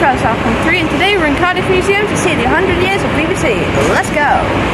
Travis from 3 and today we're in Cardiff Museum to see the 100 years of BBC. Let's go!